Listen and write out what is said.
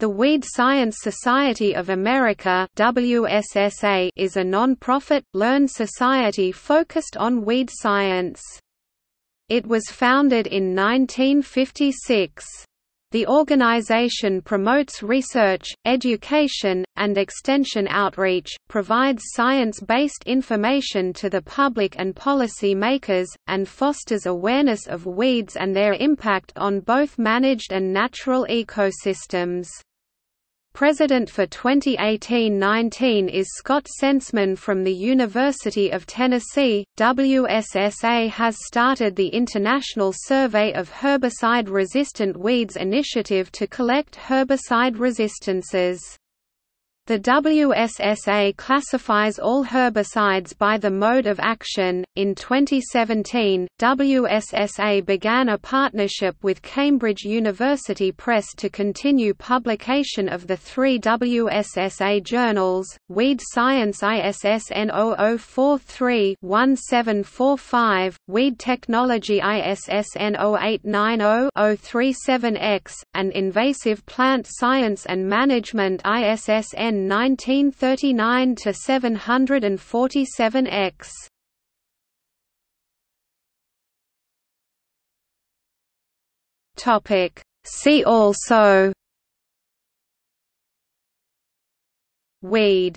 The Weed Science Society of America WSSA is a non-profit, learned society focused on weed science. It was founded in 1956. The organization promotes research, education, and extension outreach, provides science-based information to the public and policy makers, and fosters awareness of weeds and their impact on both managed and natural ecosystems. President for 2018-19 is Scott Senseman from the University of Tennessee. WSSA has started the International Survey of Herbicide-Resistant Weeds initiative to collect herbicide resistances. The WSSA classifies all herbicides by the mode of action. In 2017, WSSA began a partnership with Cambridge University Press to continue publication of the three WSSA journals Weed Science ISSN 0043-1745, Weed Technology ISSN 0890-037X, and Invasive Plant Science and Management ISSN 1939 to 747X. Topic. See also. Weed